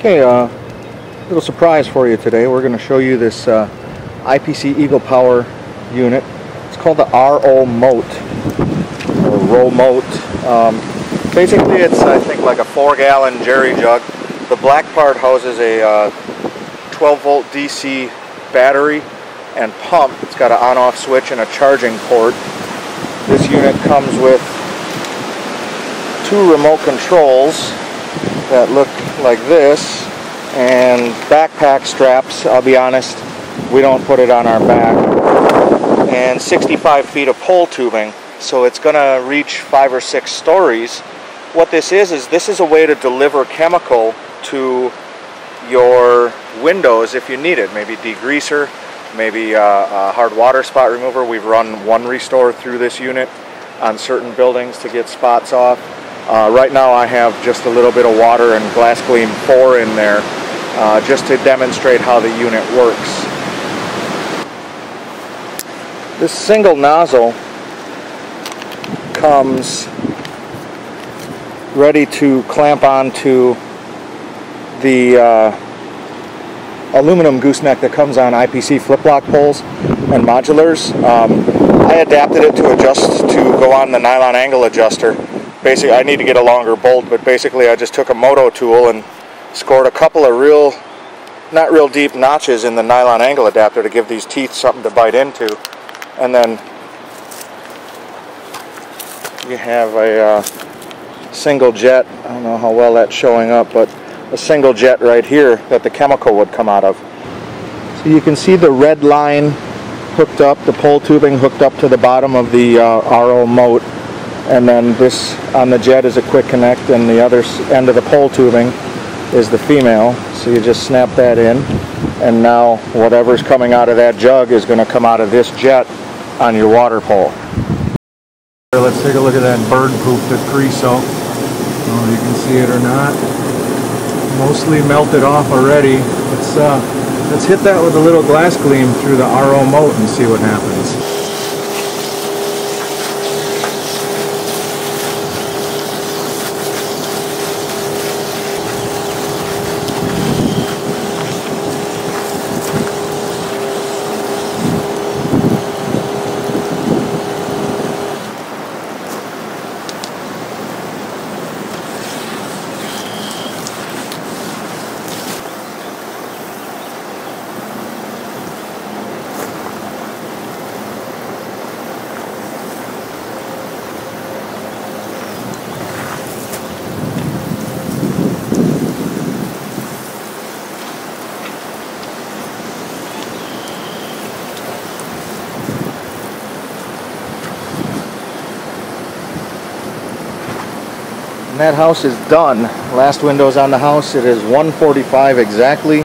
Okay, uh, little surprise for you today. We're going to show you this uh, IPC Eagle Power unit. It's called the RO-Mote, or Row Moat. Um, basically, it's I think like a four-gallon jerry jug. The black part houses a uh, 12-volt DC battery and pump. It's got an on-off switch and a charging port. This unit comes with two remote controls that look like this and backpack straps I'll be honest we don't put it on our back. And 65 feet of pole tubing so it's gonna reach five or six stories. What this is is this is a way to deliver chemical to your windows if you need it. Maybe degreaser maybe a, a hard water spot remover. We've run one restore through this unit on certain buildings to get spots off uh, right now I have just a little bit of water and Glass Gleam 4 in there uh, just to demonstrate how the unit works. This single nozzle comes ready to clamp onto the uh, aluminum gooseneck that comes on IPC flip lock poles and modulars. Um, I adapted it to adjust to go on the nylon angle adjuster basically I need to get a longer bolt but basically I just took a moto tool and scored a couple of real not real deep notches in the nylon angle adapter to give these teeth something to bite into. And then you have a uh, single jet. I don't know how well that's showing up but a single jet right here that the chemical would come out of. So you can see the red line hooked up the pole tubing hooked up to the bottom of the uh, RO-Mote and then this on the jet is a quick connect and the other end of the pole tubing is the female so you just snap that in and now whatever's coming out of that jug is going to come out of this jet on your water pole. Let's take a look at that bird poop that's pre-soaked. Oh, you can see it or not. Mostly melted off already. Let's, uh, let's hit that with a little glass gleam through the RO-Mote and see what happens. That house is done. Last windows on the house. It is 145 exactly.